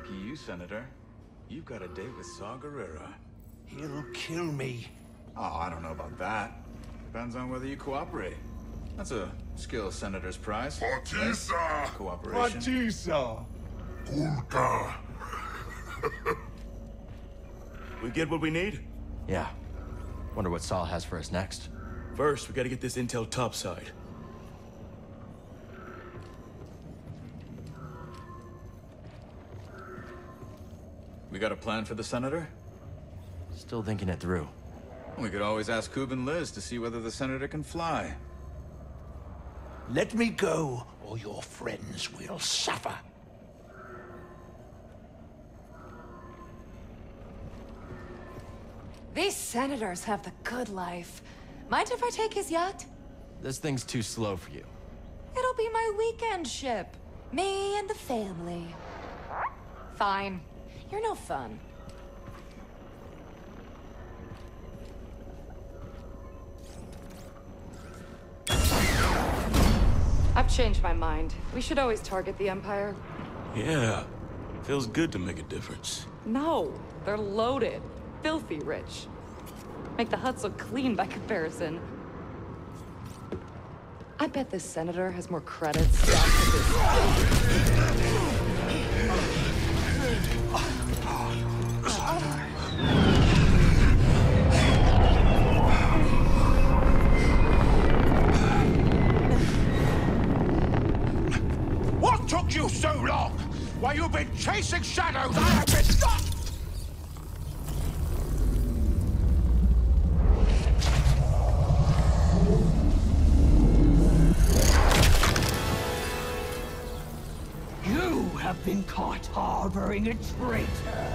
Lucky you, Senator. You've got a date with Saw Gerrera. He'll kill me. Oh, I don't know about that. Depends on whether you cooperate. That's a skill Senator's prize. Batista! Cooperation. Batista! Kulka! We get what we need? Yeah. Wonder what Saul has for us next. First, we gotta get this intel topside. Got a plan for the Senator? Still thinking it through. We could always ask Kuben Liz to see whether the Senator can fly. Let me go, or your friends will suffer. These senators have the good life. Mind if I take his yacht? This thing's too slow for you. It'll be my weekend ship. Me and the family. Fine. You're no fun. I've changed my mind. We should always target the Empire. Yeah. Feels good to make a difference. No, they're loaded. Filthy rich. Make the huts look clean by comparison. I bet this senator has more credits What took you so long? While you've been chasing shadows, I have been not... You have been caught harboring a traitor.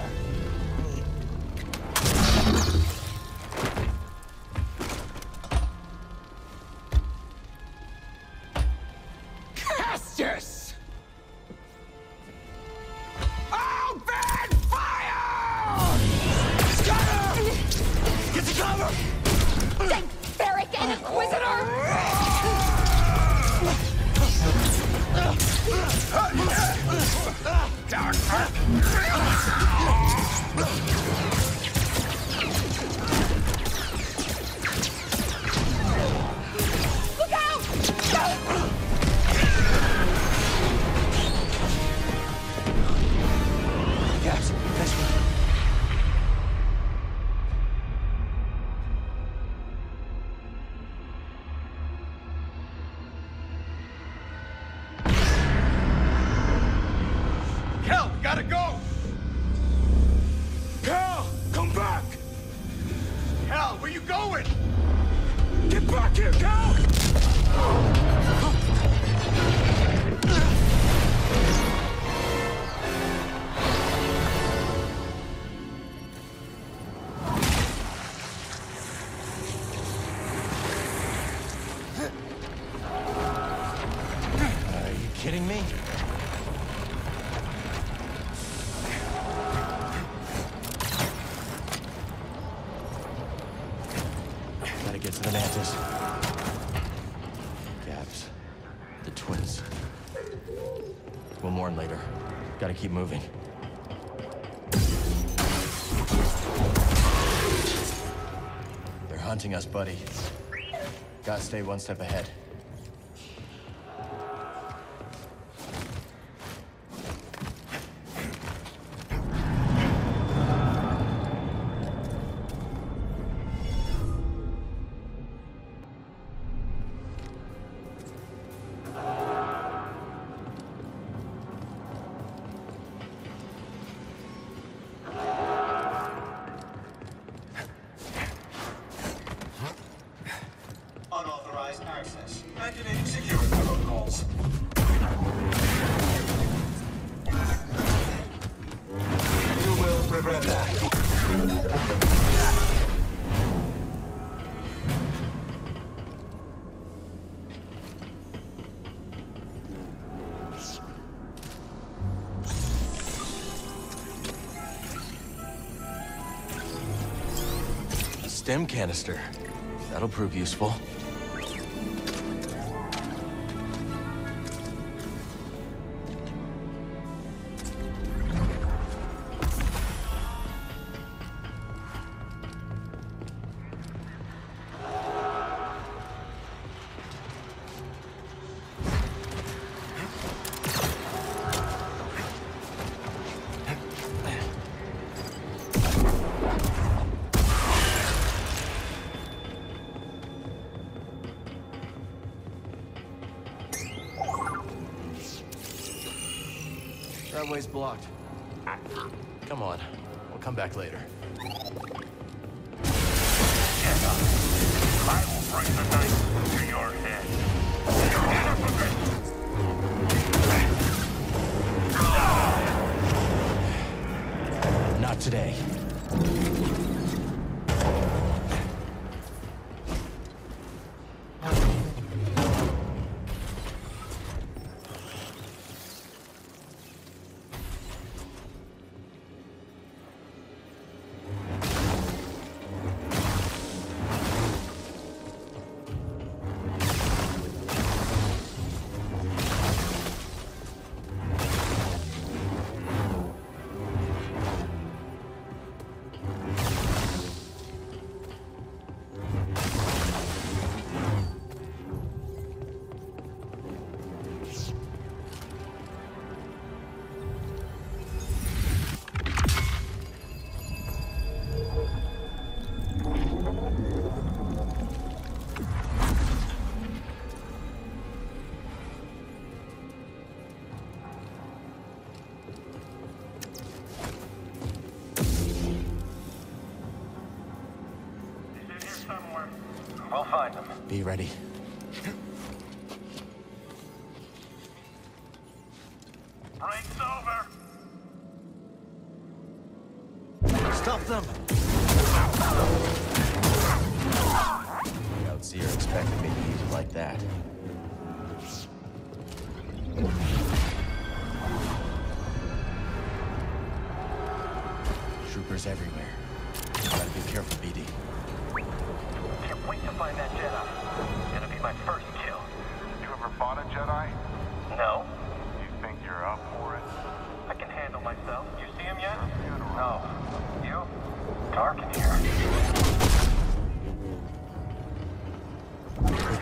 Gotta go! Cal, come back! Cal, where you going? Get back here, Cal! Buddy. Gotta stay one step ahead. Stem canister. That'll prove useful. That way's blocked. Come on. We'll come back later. Ready. Break's over. Stop them!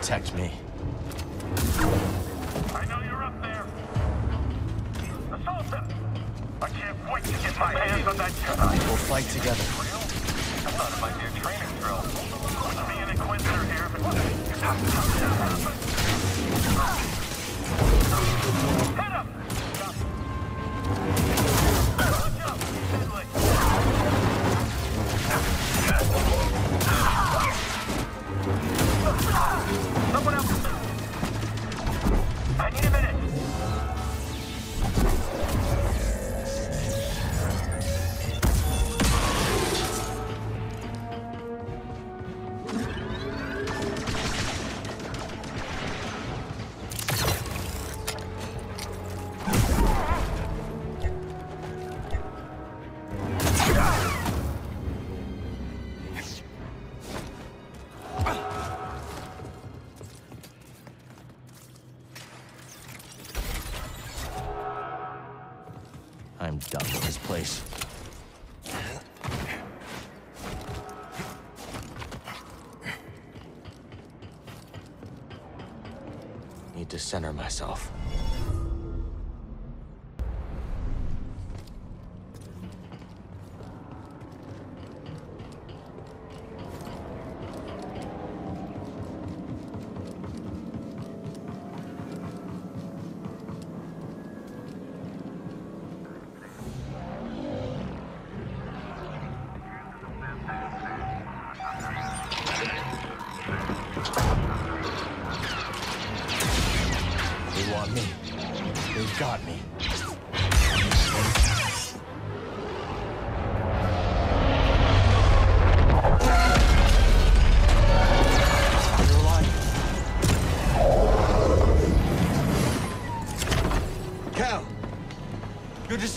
Protect me. I know you're up there. Assault them! I can't wait to get my hands on that Jedi. We'll fight together. I thought it might be a training drill. Me an Inquisitor here, but hit him!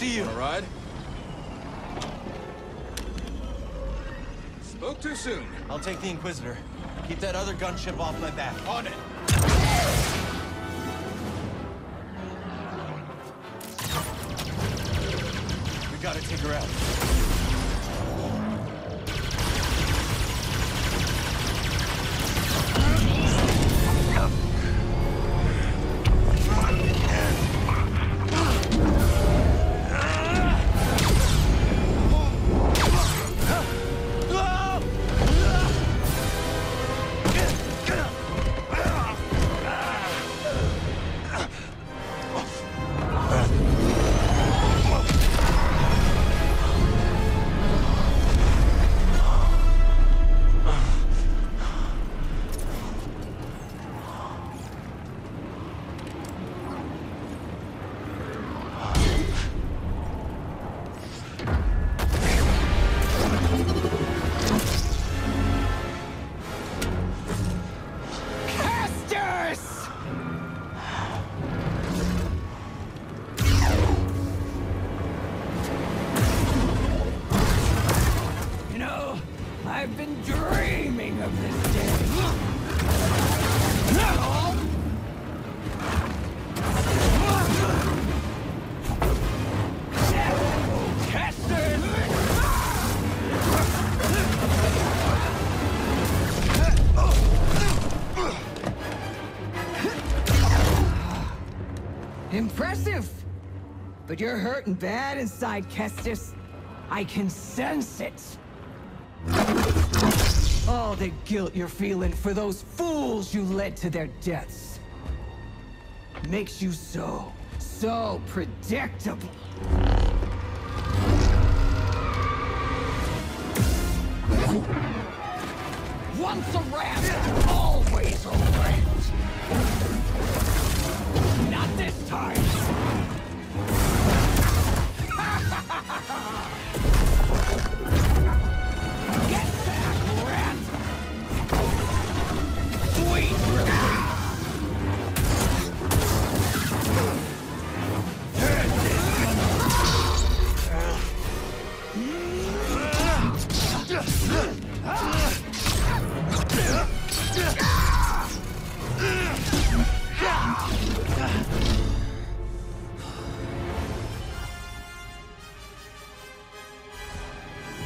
Good see you. All right? Spoke too soon. I'll take the Inquisitor. Keep that other gunship off my back. On it. Impressive! But you're hurting bad inside, Kestis. I can sense it. All the guilt you're feeling for those fools you led to their deaths. Makes you so, so predictable.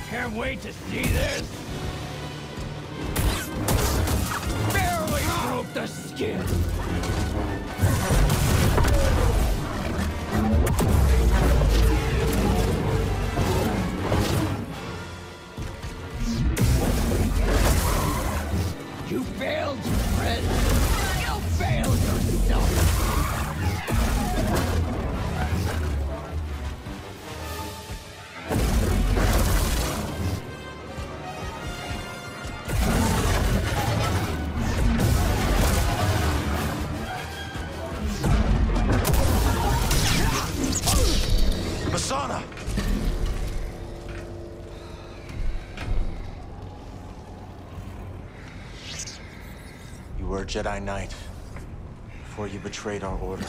Can't wait to see this! Barely broke the skin! Failed, Jedi Knight before you betrayed our order.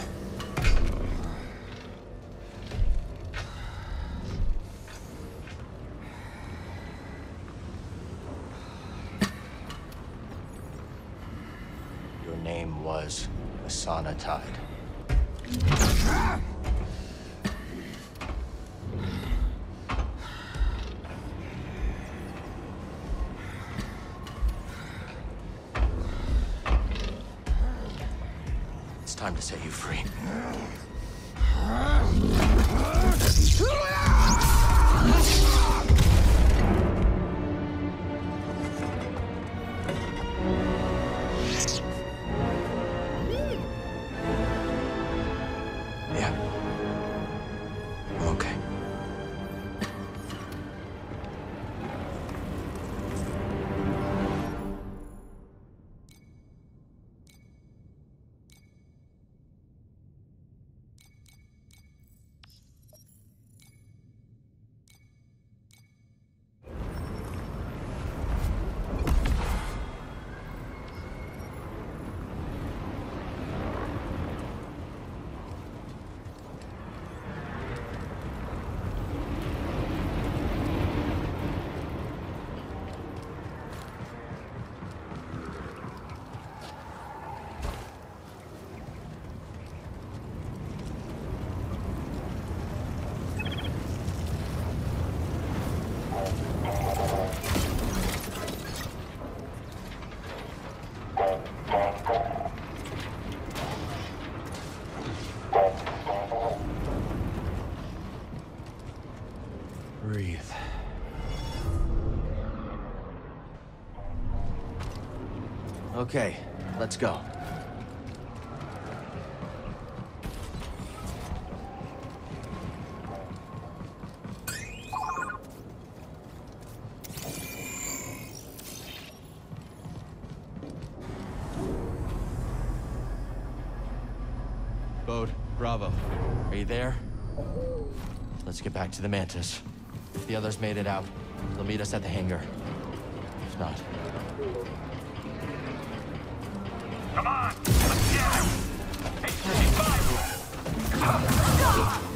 Your name was Masana Tide. Time to set you free. Okay, let's go. Bode, Bravo. Are you there? Let's get back to the Mantis. If the others made it out, they'll meet us at the hangar. If not, Come on! Let's get him! HC5!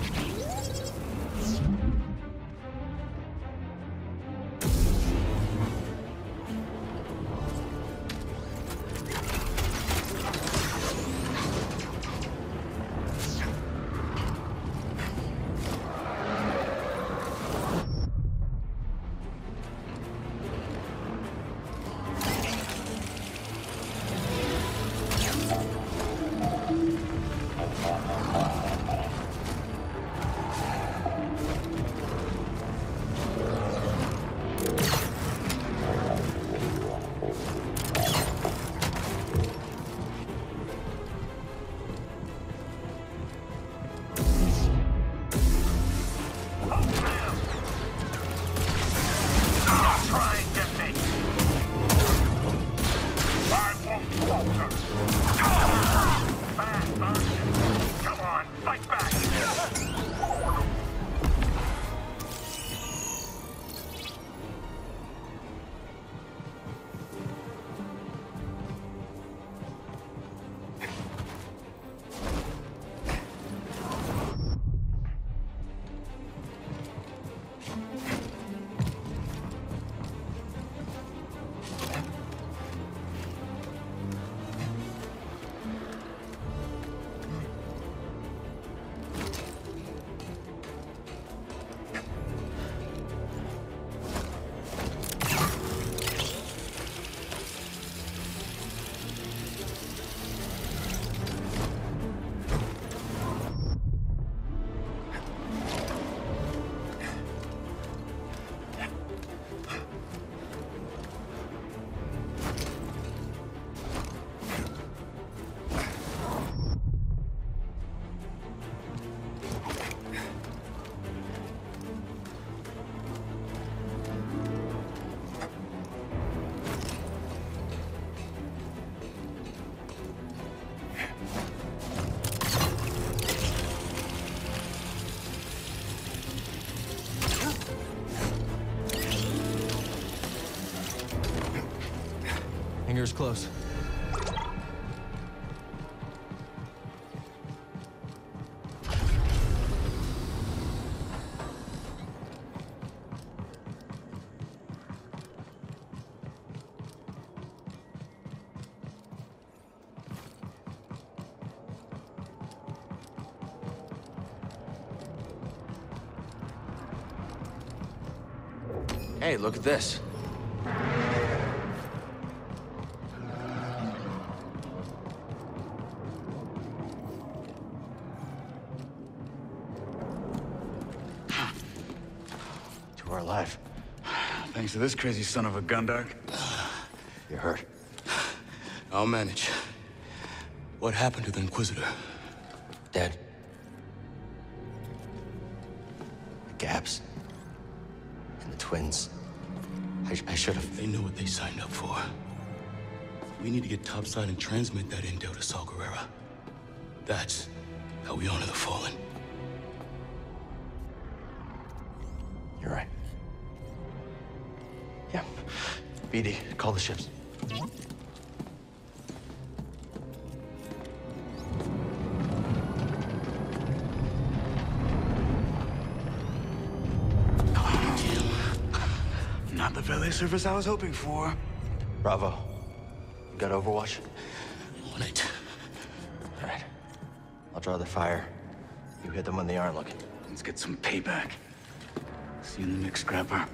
Close. Hey, look at this. Thanks to this crazy son of a Gundark. You're hurt. I'll manage. What happened to the Inquisitor? Dead. The Gaps. And the twins. I, I should have. They knew what they signed up for. We need to get topside and transmit that intel to Saw Gerrera. That's how we honor the fallen. Call the ships. Not the valet service I was hoping for. Bravo. You got Overwatch? On it. All right. I'll draw the fire. You hit them when they aren't looking. Let's get some payback. See you in the next Scrapper.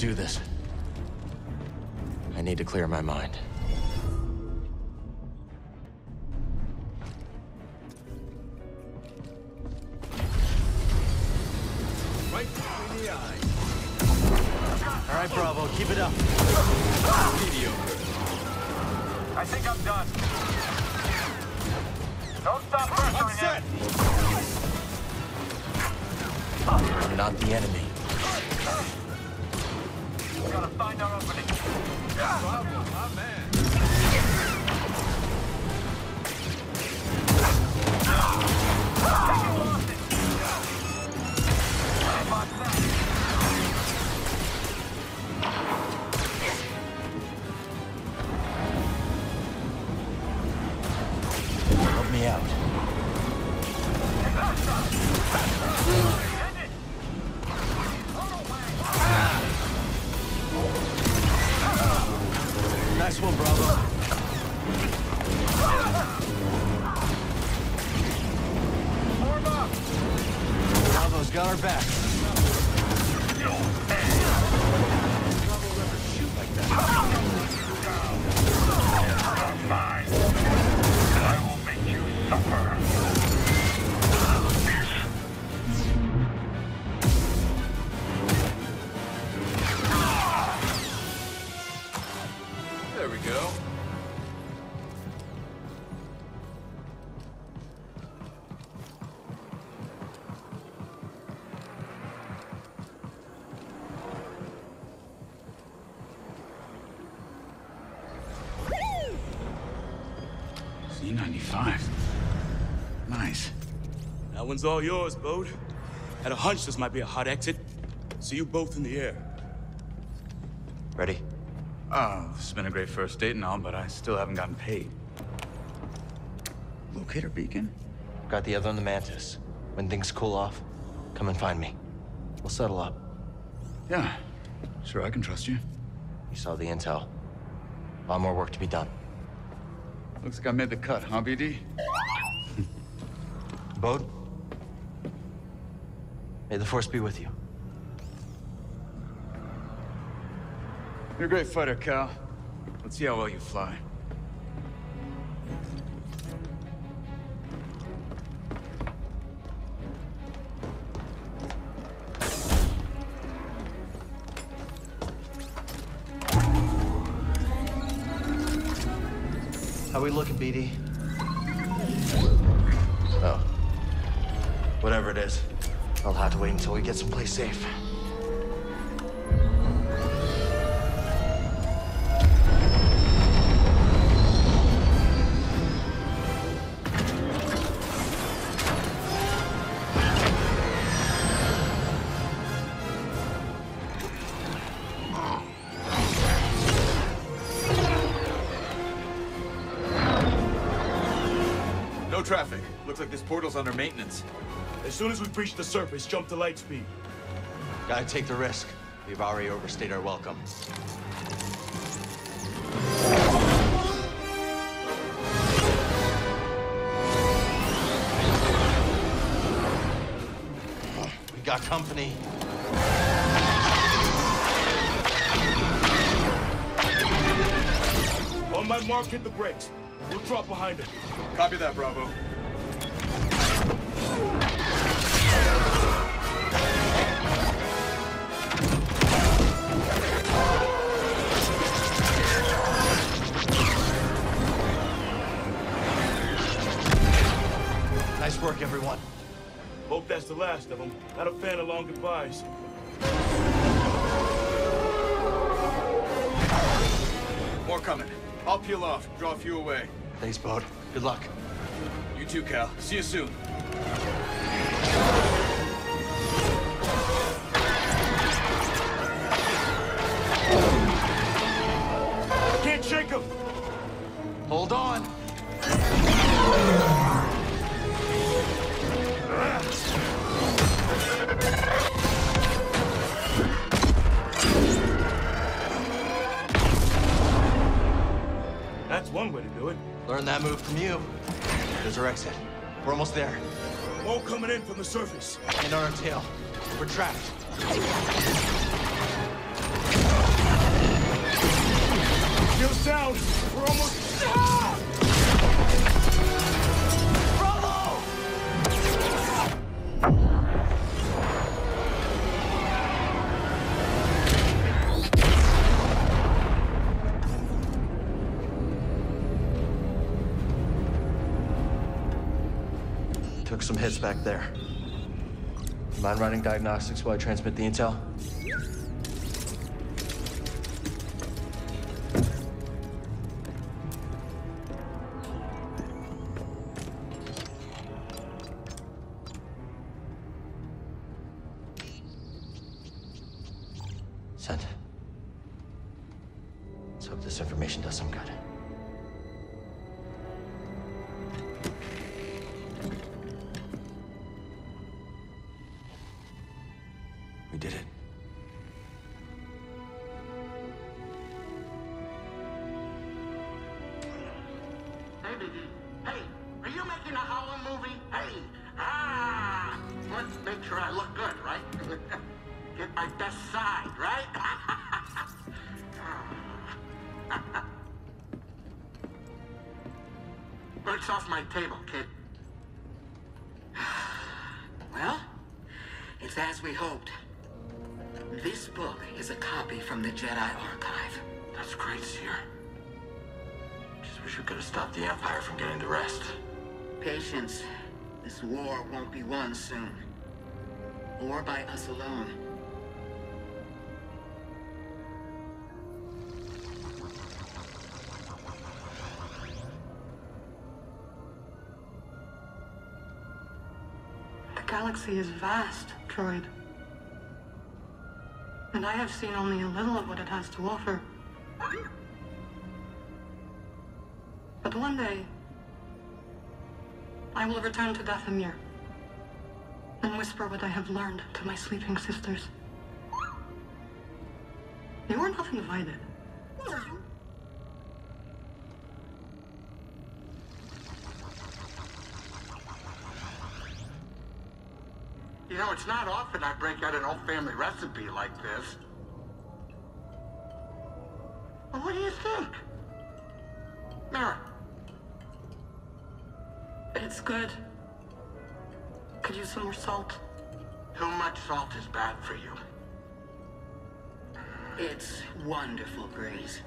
Do this. I need to clear my mind. Suffer. One's all yours, Bode. Had a hunch this might be a hot exit. See you both in the air. Ready? Oh, this has been a great first date and all, but I still haven't gotten paid. Locator beacon? Got the other on the Mantis. When things cool off, come and find me. We'll settle up. Yeah. Sure, I can trust you. You saw the intel. A lot more work to be done. Looks like I made the cut, huh, BD? Bode? May the Force be with you. You're a great fighter, Cal. Let's see how well you fly. How we looking, BD? Oh. Whatever it is. I'll have to wait until we get someplace safe. No traffic. Looks like this portal's under maintenance. As soon as we breach the surface, jump to light speed. Gotta take the risk. We've already overstayed our welcome. We got company. On my mark, hit the brakes. We'll drop behind it. Copy that, Bravo. Of them. Not a fan of long goodbyes. More coming. I'll peel off, draw a few away. Thanks, Bode. Good luck. You too, Cal. See you soon. Can't shake him! Hold on. Our exit. We're almost there. More coming in from the surface. And on our tail. We're trapped. Feel sound. We're almost. Ah! Back there. Mind running diagnostics while I transmit the intel? Let's make sure I look good, right? Get my best side, right? Birds off my table, kid. Well, it's as we hoped. This book is a copy from the Jedi Archive. That's great, Cere. Just wish we could have stopped the Empire from getting the rest. Patience. This war won't be won soon. Or by us alone. The galaxy is vast, Droid. And I have seen only a little of what it has to offer. But one day, I will return to Dathomir and whisper what I have learned to my sleeping sisters. They were not invited. You know, it's not often I break out an old family recipe like this. Well, what do you think? Mara, It's good. Could use some more salt. too much salt is bad for you. It's wonderful, Greez.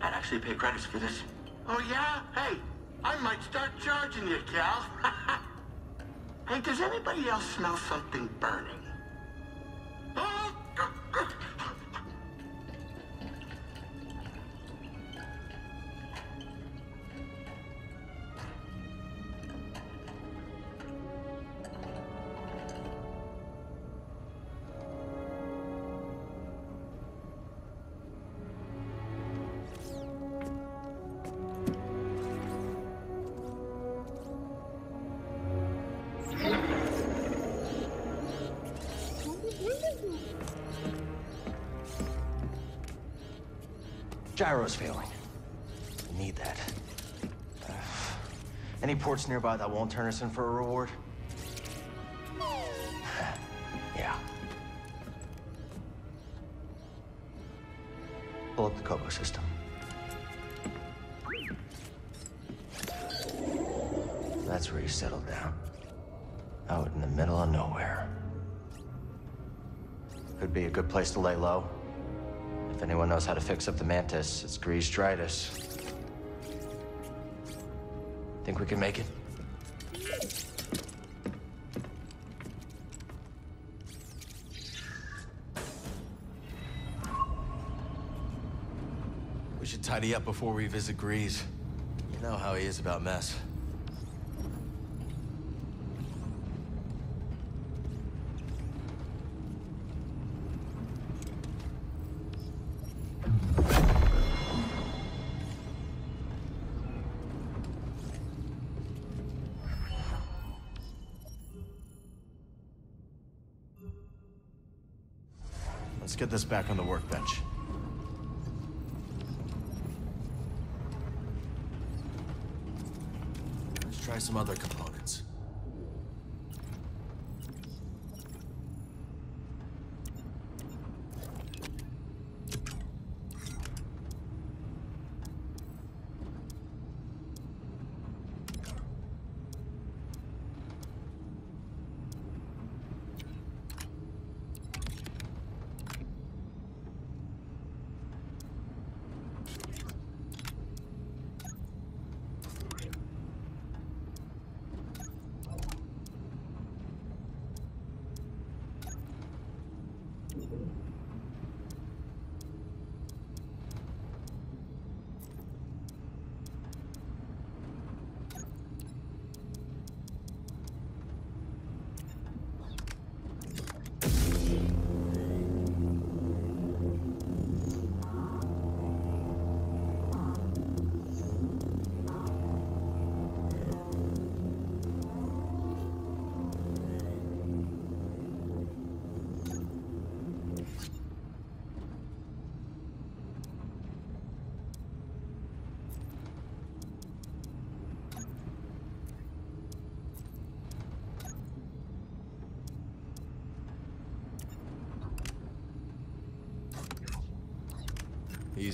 I'd actually pay credits for this. Oh, yeah? Hey, I might start charging you, Cal. hey, does anybody else smell something burning? Gyro's failing. We need that. Uh, any ports nearby that won't turn us in for a reward? yeah. Pull up the Koboh system. That's where you settled down. Out in the middle of nowhere. Could be a good place to lay low. Knows how to fix up the Mantis, it's Greez Dritus. Think we can make it? We should tidy up before we visit Greez. You know how he is about mess. Get this back on the workbench. Let's try some other components.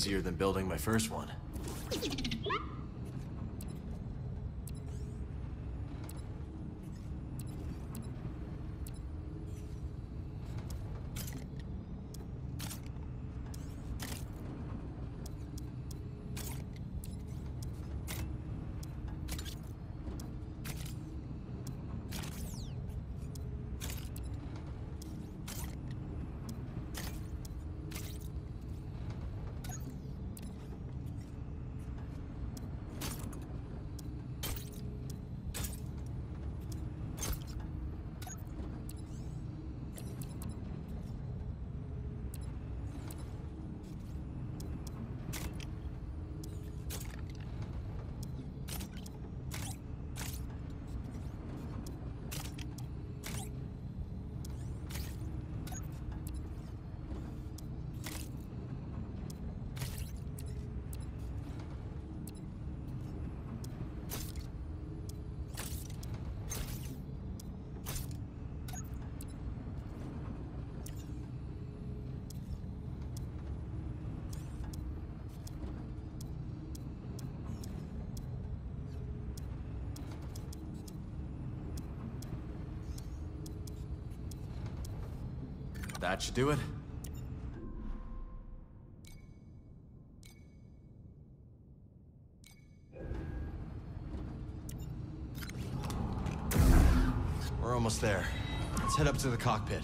Easier than building my first one. That should do it. We're almost there. Let's head up to the cockpit.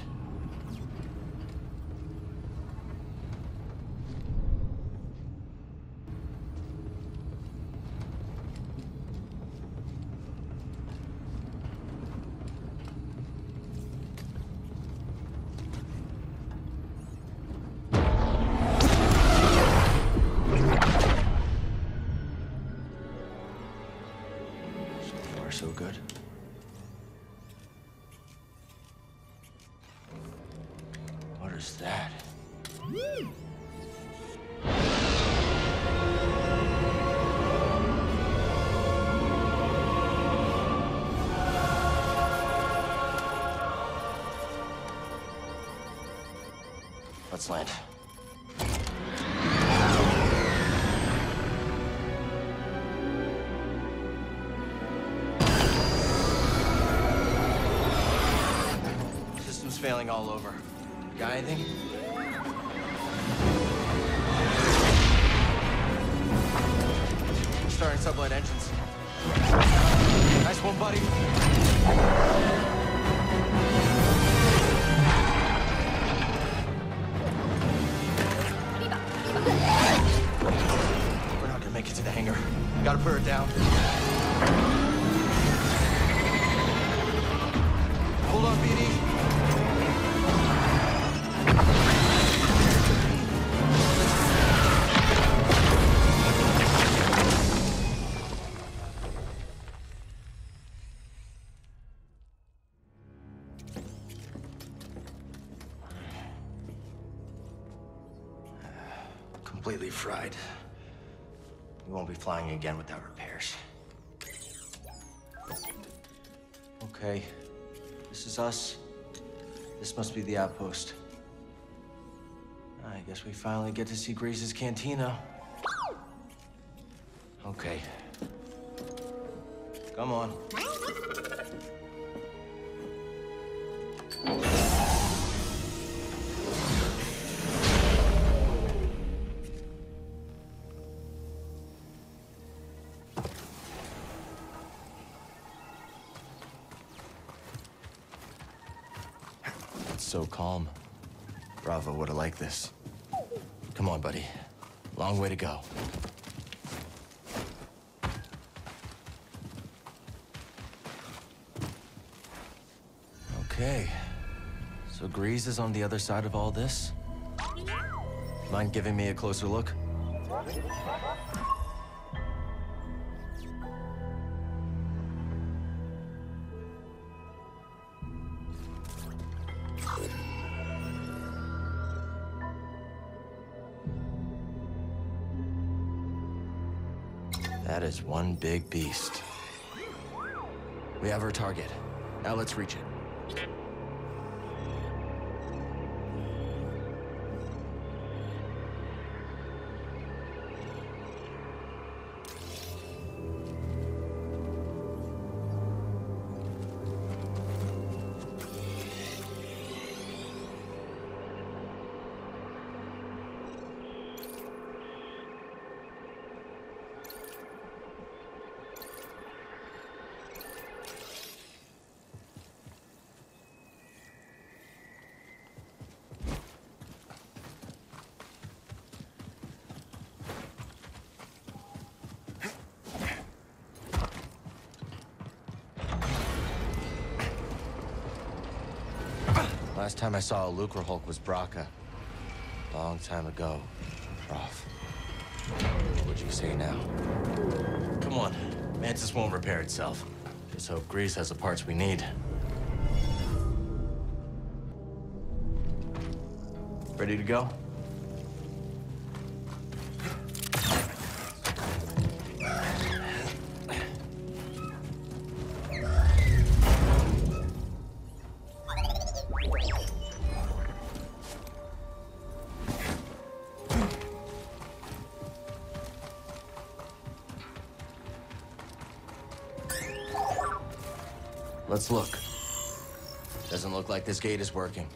All over. Got anything? Starting sublight engines. Nice one, buddy. We're not gonna make it to the hangar. Gotta put her down. Hold on, BD. Again without repairs. Okay. This is us. This must be the outpost. I guess we finally get to see Greez's cantina. Okay. Come on. So calm. Bravo would have liked this. Come on, buddy. Long way to go. Okay. So Greez is on the other side of all this? Mind giving me a closer look? Big beast. We have our target. Now let's reach it. Last time I saw a Lucrehulk was Bracca. Long time ago, Prauf. What would you say now? Come on. Mantis won't repair itself. Just hope Greez has the parts we need. Ready to go? This gate is working.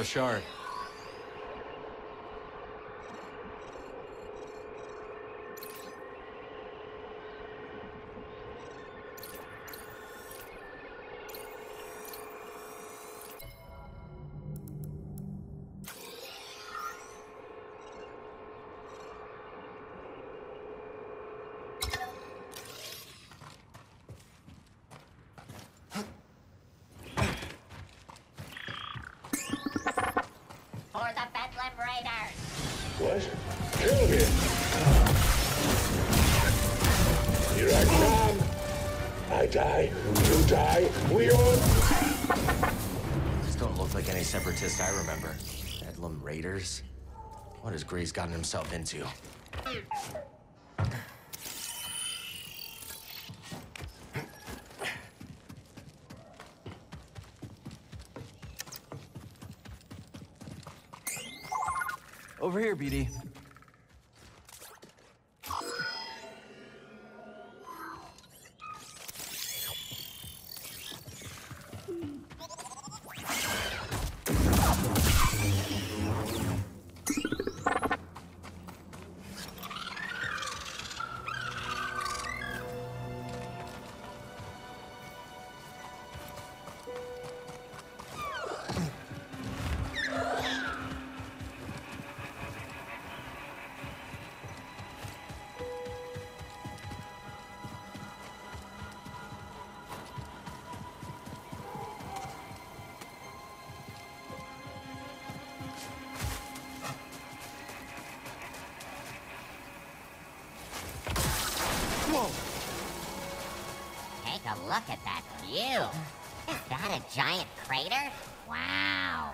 Another shard. Raiders! What? Kill him! Here I come! I die, you die, we all... These don't look like any separatists I remember. Bedlam Raiders? What has Greez gotten himself into? Over here, BD. Take a look at that view. Is that a giant crater? Wow.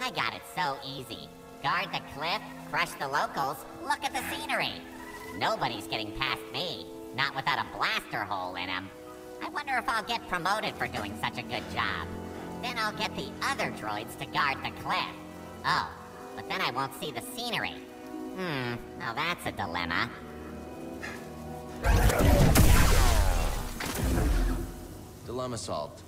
I got it so easy. Guard the cliff, crush the locals, look at the scenery. Nobody's getting past me. Not without a blaster hole in him. I wonder if I'll get promoted for doing such a good job. Then I'll get the other droids to guard the cliff. Oh, but then I won't see the scenery. Hmm, now that's a dilemma. Dilemma solved.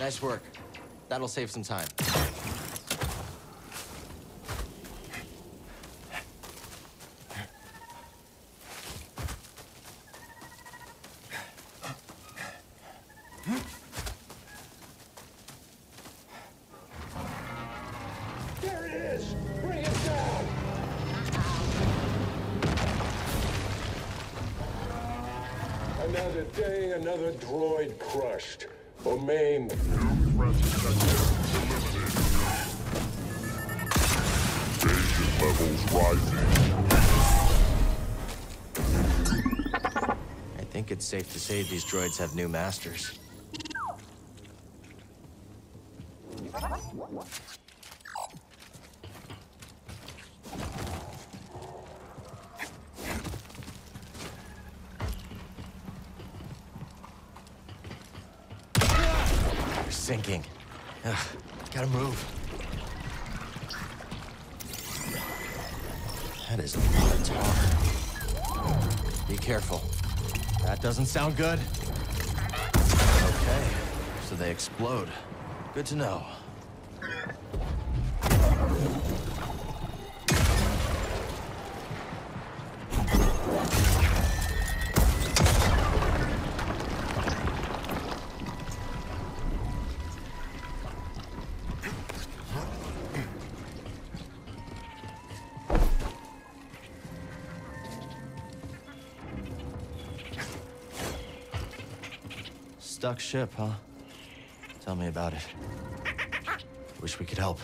Nice work. That'll save some time. Say these droids have new masters. They're sinking. Ugh, gotta move. That is a lot of tar. Be careful. That doesn't sound good. Okay, so they explode. Good to know. Stuck ship, huh? Tell me about it. Wish we could help.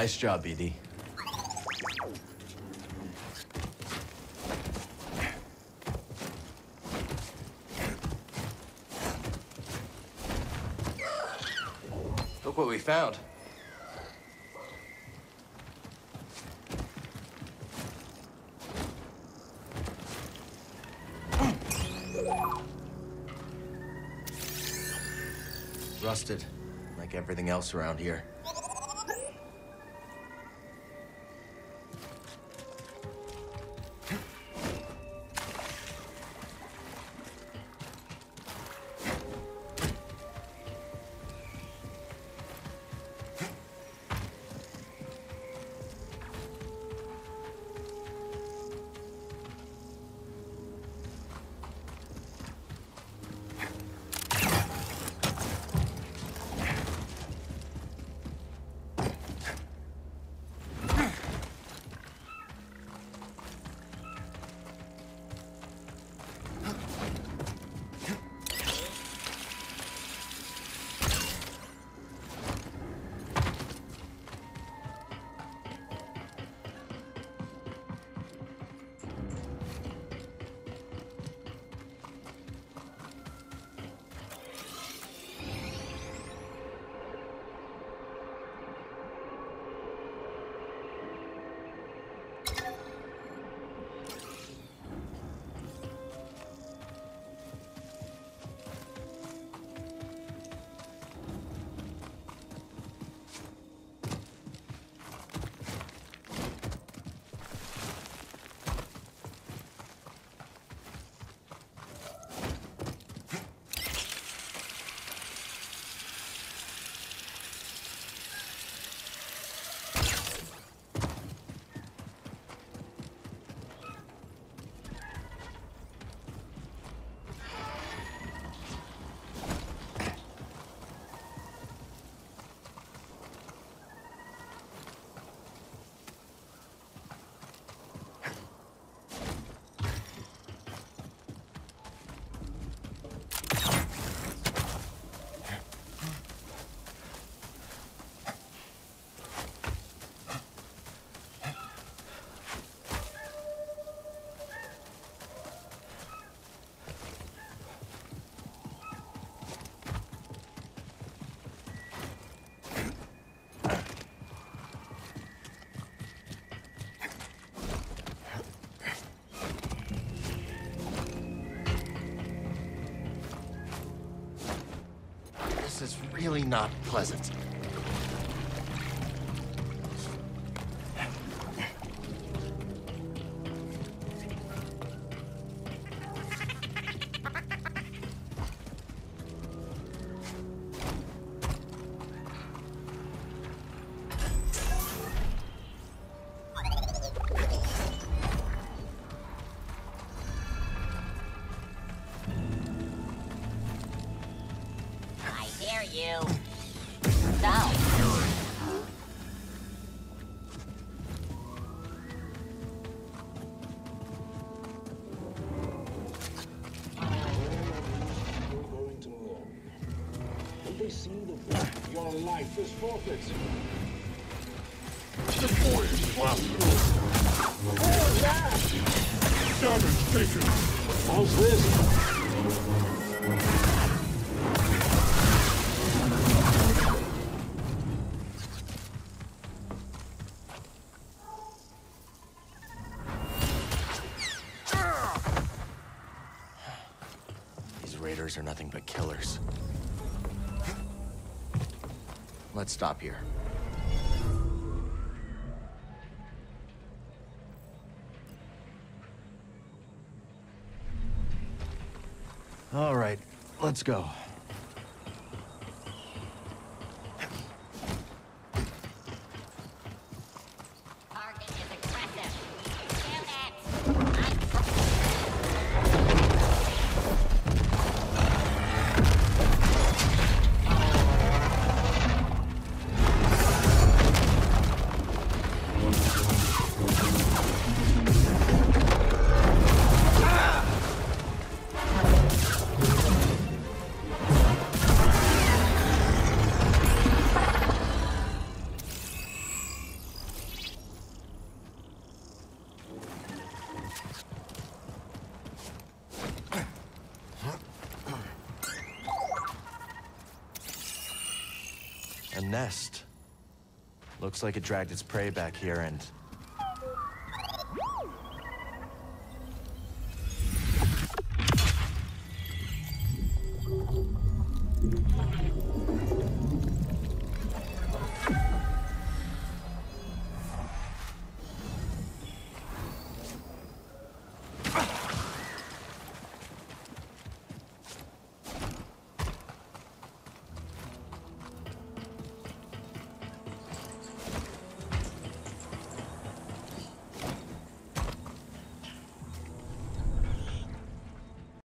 Nice job, BD. Look what we found. Rusted, like everything else around here. Really not pleasant. Are nothing but killers. Let's stop here. All right, let's go. Looks like it dragged its prey back here and